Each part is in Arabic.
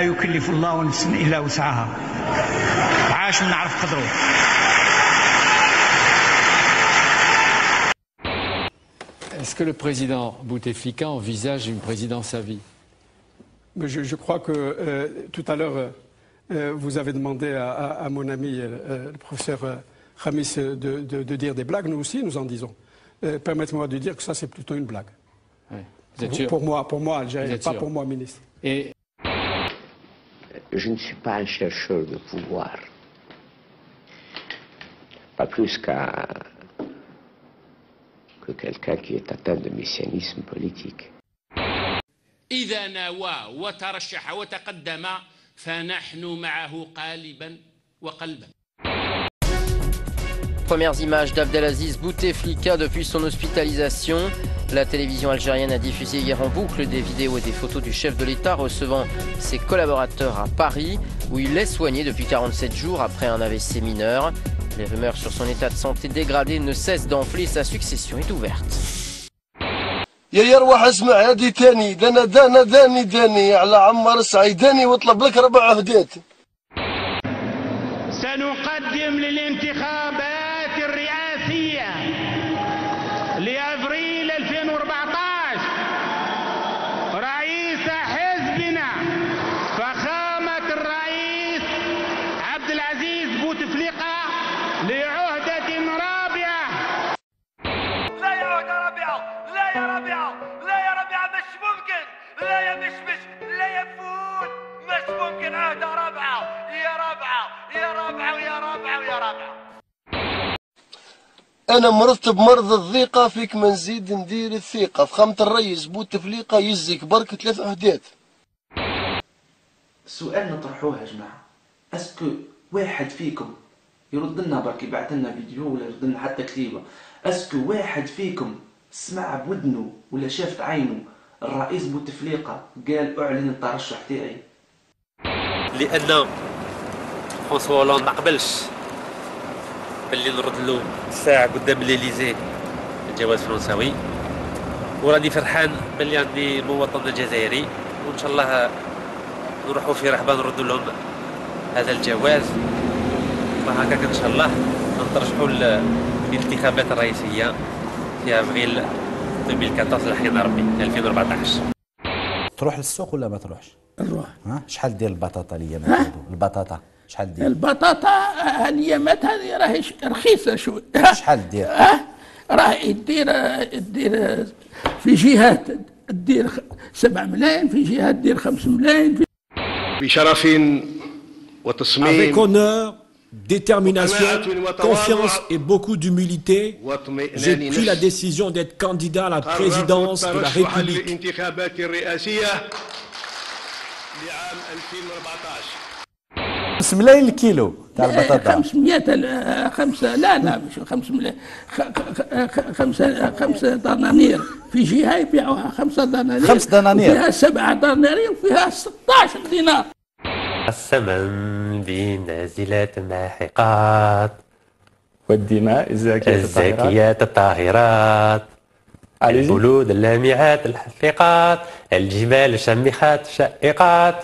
لا يكلف الله نفسا إلا وسعها عاش من عرف قدره Est-ce que le président Bouteflika envisage une présidence à vie Mais je, je crois que euh, tout à l'heure, euh, vous avez demandé à, à- à mon ami euh, le professeur euh, Khamis euh, de, de- de dire des blagues. Nous aussi, nous en disons. Euh, Permettez-moi de dire que ça, c'est plutôt une blague. Oui. Vous êtes Pour, sûr pour moi, pour moi, Vous Algérien, êtes pas sûr pour moi, ministre. Et Je ne suis pas un chercheur de pouvoir. Pas plus qu'un que quelqu'un qui est atteint de messianisme politique. إذا نوى وترشح وتقدم فنحن معه قالبا وقلبا Premières images d'Abdelaziz Bouteflika depuis son hospitalisation. La télévision algérienne a diffusé hier en boucle des vidéos et des photos du chef de l'État recevant ses collaborateurs à Paris, où il est soigné depuis 47 jours après un AVC mineur. Les rumeurs sur son état de santé dégradé ne cessent d'enfler, sa succession est ouverte. يا يروح اسمع هادي تاني دنا دنا داني داني على عمر سعيداني واطلب لك ربع عهدات سنقدم للانتخابات أنا مرضت بمرض الضيقة فيك ما نزيد ندير الثقة فخامة الريس بوتفليقة يزك برك ثلاث عهدات السؤال نطرحوه يا جماعة. est-ce que واحد فيكم يرد لنا برك يبعث لنا فيديو ولا يرد لنا حتى كتيبة. est-ce que واحد فيكم سمع بودنه ولا شاف عينه؟ الرئيس بوتفليقة قال أعلن الترشح تاعي. لأن فرانسوا هولاند ما قبلش باللي نرد له ساعه قدام ليليزي الجواز فرنساوي. وراني فرحان باللي عندي مواطن جزائري. وإن شاء الله نروحوا في رحبة نرد لهم هذا الجواز. وهكاك إن شاء الله نترشحوا للانتخابات الرئيسية في افريل 2014 لحين ربي 2014 تروح للسوق ولا ما تروحش؟ نروح. ها؟ شحال ديال البطاطا الايامات البطاطا. شحال ديال البطاطا الايامات هذه راهي ش- رخيصه شوي شحال دير؟ اه راهي دير دير في جهات دير 7 ملايين في جهات دير 5 ملايين في بشرف وتصميم Avec honneur, détermination, وقناعة confiance وتواضع et beaucoup d'humilité, j'ai واطمئنان pris la نفس décision d'être candidat à la قررت présidence de la الترشح République. 5 ملايين الكيلو تاع البطاطا. 500 ال- خمسة لا لا مش 5 ملايين خ- خ- خ- خمسة خمسة دنانير. في جهة يبيعوها خمسة دنانير. خمس دنانير. فيها سبعة دنانير وفيها 16 دينار. السمن بنازلات ماحقات. والدماء الزاكية الطاهرات. الزاكيات الطاهرات. البلود اللامعات الحقيقات. الجبال الشامخات الشائقات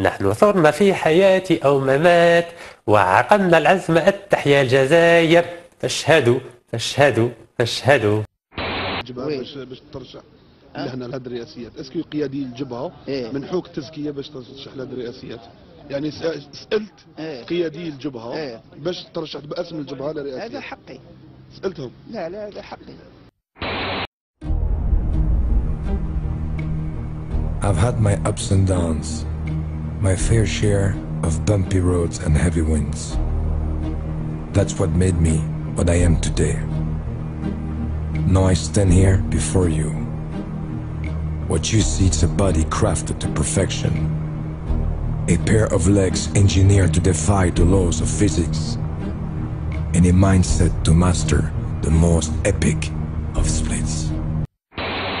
نحن ثرنا في حياة أو ممات وعقدنا العزم التحيا الجزائر. فاشهدوا فاشهدوا فاشهدوا. جبهة باش باش ترشح. لهنا لهاد الرئاسيات. اسكو قيادي الجبهة منحوك تزكية باش ترشح لهاد الرئاسيات. يعني سألت قيادي الجبهة باش ترشح بأسم الجبهة للرئاسيات هذا حقي. سألتهم. لا لا هذا حقي. I've had my ups and downs, my fair share of bumpy roads and heavy winds. That's what made me what I am today. Now I stand here before you. What you see is a body crafted to perfection, a pair of legs engineered to defy the laws of physics, and a mindset to master the most epic of.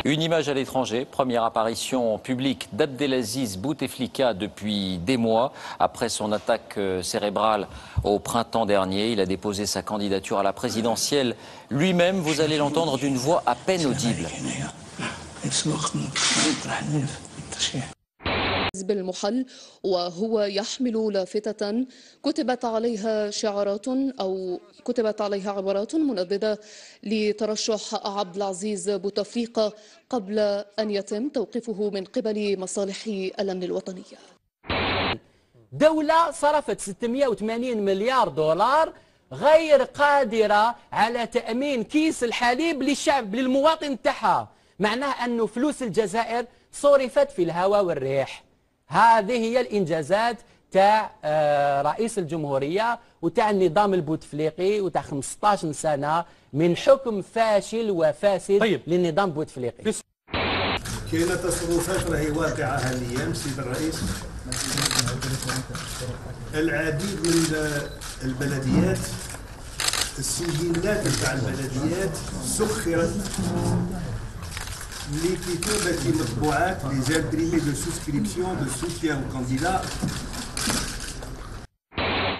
Une image à l'étranger, première apparition publique d'Abdelaziz Bouteflika depuis des mois. Après son attaque euh, cérébrale au printemps dernier, il a déposé sa candidature à la présidentielle lui-même. Vous allez l'entendre d'une voix à peine audible. الحزب المحل وهو يحمل لافتة كتبت عليها شعارات أو كتبت عليها عبارات منبذة لترشح عبد العزيز بوتفليقة قبل أن يتم توقيفه من قبل مصالح الأمن الوطني. دولة صرفت 680 مليار دولار غير قادرة على تأمين كيس الحليب للشعب للمواطن تاعها. معناه أنه فلوس الجزائر صرفت في الهواء والريح. هذه هي الإنجازات تاع آه، رئيس الجمهورية وتاع النظام البوتفليقي وتاع 15 سنة من حكم فاشل وفاسد طيب. للنظام البوتفليقي كاينة تصرفات راهي واقعة هالأيام سيد الرئيس العديد من البلديات السجلات تاع البلديات سخرت لكتابة مطبوعات les imprimés de souscription de soutien au candidat.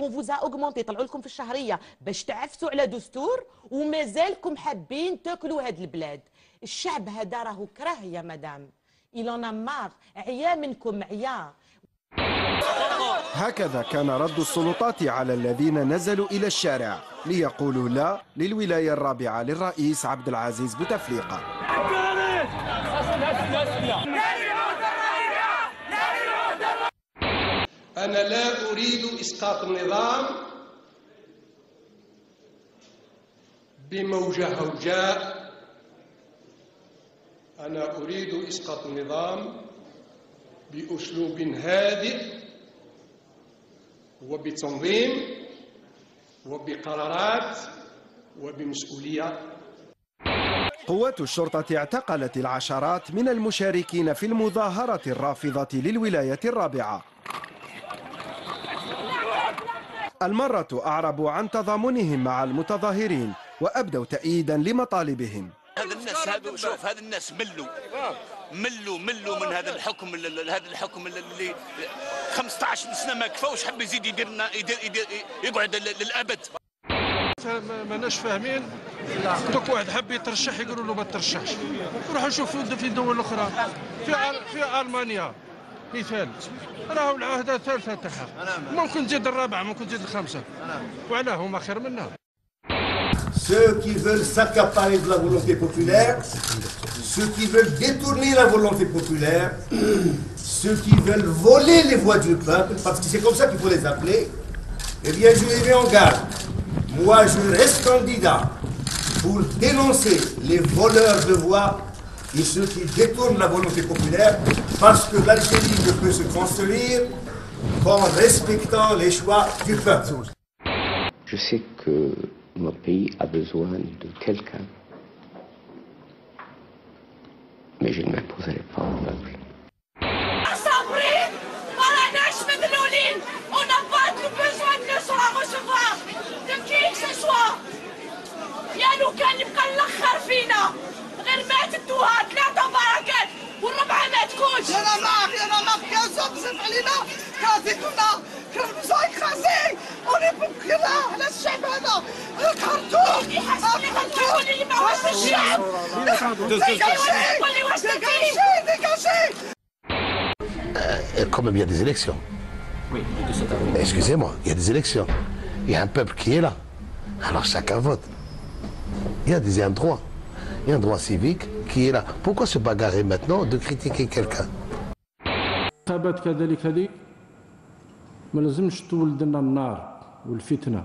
On vous a augmenté طلعوا لكم في الشهرية. باش تعفسوا على دستور ومازالكم حابين تاكلوا هاد البلاد. الشعب هذا راهو كره يا مدام. إلونا مار عيا منكم عيا. هكذا كان رد السلطات على الذين نزلوا إلى الشارع. ليقولوا لا للولاية الرابعة للرئيس عبد العزيز بوتفليقة. أنا لا أريد إسقاط النظام بموجة هوجاء. أنا أريد إسقاط النظام بأسلوب هادئ وبتنظيم وبقرارات وبمسؤولية. قوات الشرطة اعتقلت العشرات من المشاركين في المظاهرة الرافضة للولاية الرابعة. المرة أعربوا عن تضامنهم مع المتظاهرين وأبدوا تأييدا لمطالبهم. هذا الناس هذا شوف هذا الناس ملوا. ملوا ملوا من هذا الحكم هذا الحكم اللي 15 سنة ما كفاوش حب يزيد يدير لنا يدير يدير يقعد للأبد. ماناش فاهمين. دوك واحد حب يترشح يقولوا له ما ترشحش. روحوا شوفوا في الدول الأخرى. في في ألمانيا. مثال راهو العهده الثالثه تاعها ممكن تزيد الرابعه ممكن تزيد الخامسه وعلاه هما خير منا Ceux qui veulent s'accaparer de la volonté populaire, ceux qui veulent détourner la volonté populaire, ceux qui veulent voler les voix du peuple, parce que c'est comme ça qu'il faut les appeler, eh bien je les mets en garde. Moi je reste candidat pour dénoncer les voleurs de voix et ceux qui détournent la volonté populaire, parce que l'Algérie ne peut se construire qu'en respectant les choix du peuple. Je sais que mon pays a besoin de quelqu'un, علينا كافي كنا كنلبسوا كراسي ونبقى كنا على الشعب هذا الخرطوم الخرطوم اللي ما واش الشعب ديكاشي ديكاشي ديكاشي Comme il y a des élections. Oui, Excusez-moi, il y a des élections. Il y a un peuple qui est là. Alors chacun vote. Il y a des un droit. Il y a un droit civique qui est là. Pourquoi se bagarrer maintenant de critiquer quelqu'un انتخابات كذلك هذه؟ ما لازمش تولد لنا النار والفتنة.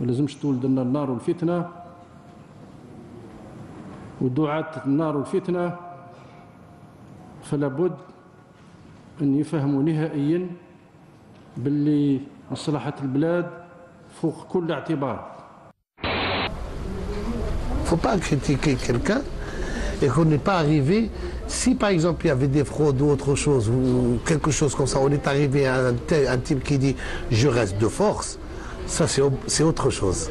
ما لازمش تولد لنا النار والفتنة. ودعاة النار والفتنة فلا بد أن يفهموا نهائيا باللي مصلحة البلاد فوق كل اعتبار. Faut pas critiquer quelqu'un et qu'on. Si par exemple il y avait des fraudes ou autre chose, ou quelque chose comme ça, on est arrivé à un, type qui dit je reste de force, ça c'est autre chose.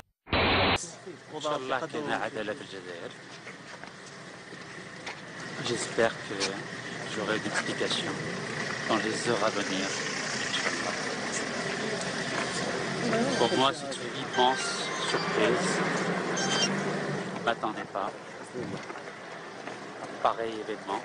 J'espère que j'aurai une explication dans les heures à venir. Pour moi, c'est une immense surprise. Ne m'attendez pas pareil événement.